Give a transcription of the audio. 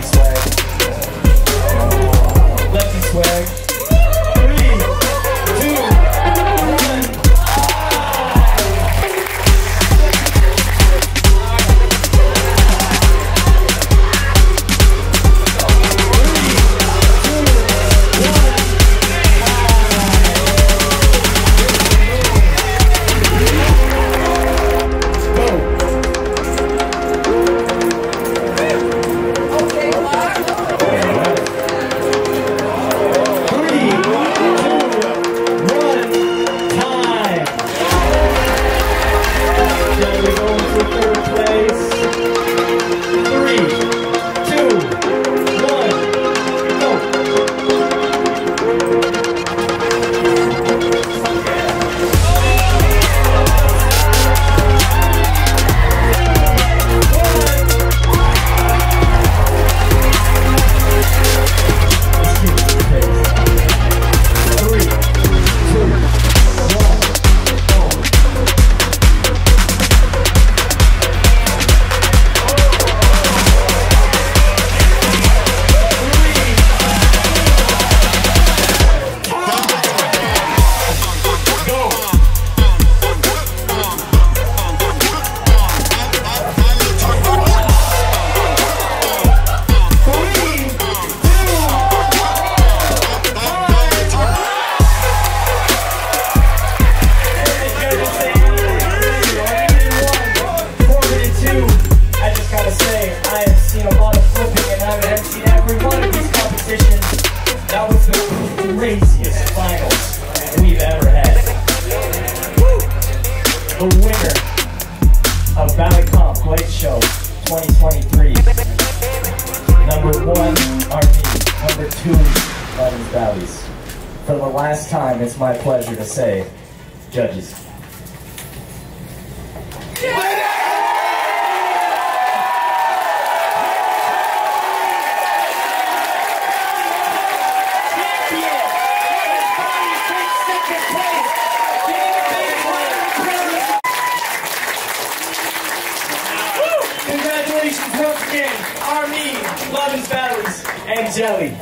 keeps craziest finals we've ever had. The winner of Bali Comp Blade Show 2023. Number one, Army. Number two, Levens Valleys. For the last time, it's my pleasure to say, judges. Again, Love Levens Valleys, and Jelly.